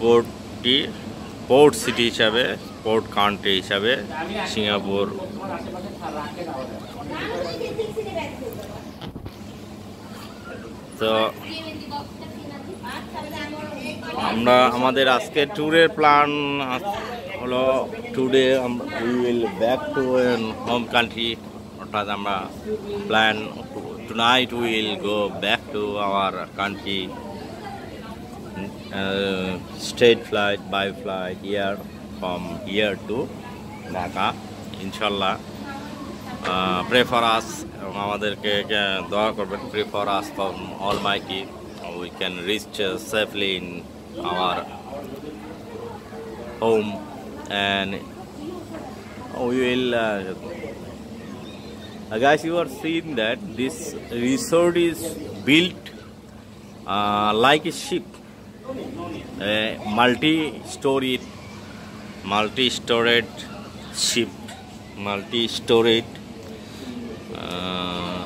পোর্টটি port city হিসাবে port country হিসাবে সিঙ্গাপুর। তো আমরা আমাদের আজকে ট্যুরের প্ল্যান হলো today we will back to home country অর্থাৎ আমরা plan tonight will go back to our country state flight by flight year from year two Dhaka ইনশাল্লাহ প্রে ফর আস এবং আমাদেরকে কে- দোয়া করবেন pray for us for all মাইটি we can reach safely in our home and we will uh, uh, guys you are seeing that this resort is built uh, like a ship a multi-storied multi-storied ship multi-storied uh,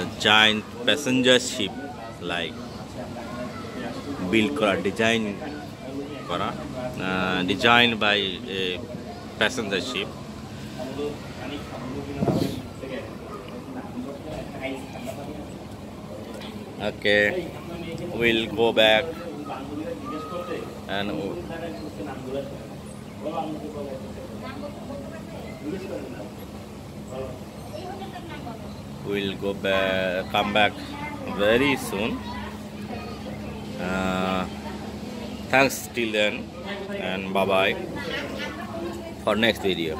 a giant passenger ship like built করা design করা design by A passenger sheep Okay, we'll go back and we'll go back, come back very soon. Uh, thanks till then, and bye bye for next video.